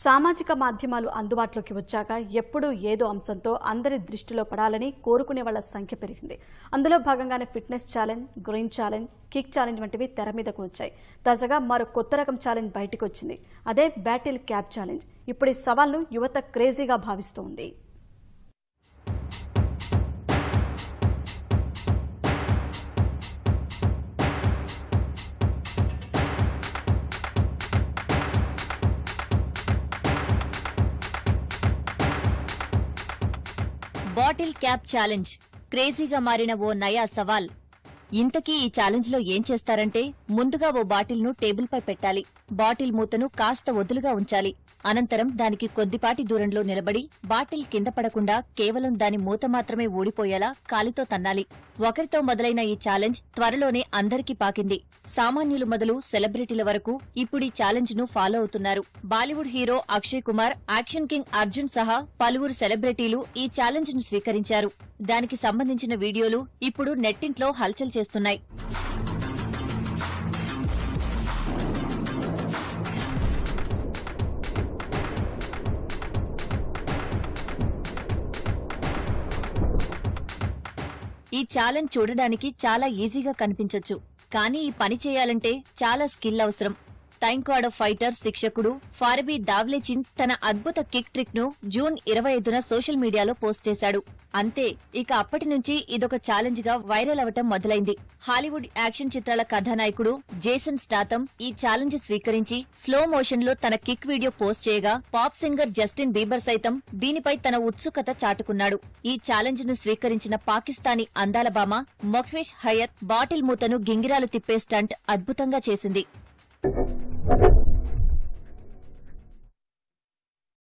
సామాజిక మాధ్యమాలు అందుబాటులోకి వచ్చాక ఎప్పుడూ ఏదో అంశంతో అందరి దృష్టిలో పడాలని కోరుకునే వాళ్ళ సంఖ్య పెరిగింది. అందులో భాగంగానే fitness challenge green challenge kick challenge వంటివి తెర మీదకు వచ్చాయి. తాజాగా మరో కొత్త రకం ఛాలెంజ్ బయటకు వచ్చింది. అదే బ్యాటిల్ క్యాబ్ ఛాలెంజ్. ఇప్పుడు ఈ సవాల్ను యువత క్రేజీగా భావిస్తోంది. Bottle cap challenge. క్రేజీగా మారిన ఓ నయా సవాల్. ఇంతకీ ఈ ఛాలెంజ్లో ఏం చేస్తారంటే ముందుగా ఓ బాటిల్ను టేబుల్పై పెట్టాలి. బాటిల్ మూతను కాస్త వదులుగా ఉంచాలి. అనంతరం దానికి కొద్దిపాటి దూరంలో నిలబడి బాటిల్ కింద పడకుండా కేవలం దాని మూత మాత్రమే ఊడిపోయేలా కాలితో తన్నాలి. ఒకరితో మొదలైన ఈ ఛాలెంజ్ త్వరలోనే అందరికీ పాకింది. సామాన్యులు మొదలు సెలబ్రిటీల వరకు ఇప్పుడు ఈ ఛాలెంజ్ను ఫాలో అవుతున్నారు. Bollywood hero Akshay Kumar action king Arjun సహా పలువురు సెలబ్రిటీలు ఈ ఛాలెంజ్ను స్వీకరించారు. దానికి సంబంధించిన వీడియోలు ఇప్పుడు నెట్టింట్లో హల్చల్ చేస్తున్నాయి. ఈ ఛాలెంజ్ చూడడానికి చాలా ఈజీగా కనిపించొచ్చు. కానీ ఈ పని చేయాలంటే చాలా స్కిల్ అవసరం. టైంకాడ ఫైటర్ శిక్షకుడు ఫారబీ దావ్లేచిన్ తన అద్భుత కిక్ ట్రిక్ను జూన్ ఇరవై ఐదున సోషల్ మీడియాలో పోస్ట్ చేశాడు. అంతే ఇక అప్పటి నుంచి ఇదొక ఛాలెంజ్గా వైరల్ అవటం మొదలైంది. హాలీవుడ్ యాక్షన్ చిత్రాల కథానాయకుడు జేసన్ స్టాతం ఈ ఛాలెంజ్ స్వీకరించి స్లో మోషన్లో తన కిక్ వీడియో పోస్ట్ చేయగా పాప్ సింగర్ జస్టిన్ బీబర్ సైతం దీనిపై తన ఉత్సుకత చాటుకున్నాడు. ఈ ఛాలెంజ్ను స్వీకరించిన పాకిస్తానీ అందాలబామ మొఖ్విష్ హయత్ బాటిల్ మూతను గింగిరాలు తిప్పే స్టంట్ అద్భుతంగా చేసింది.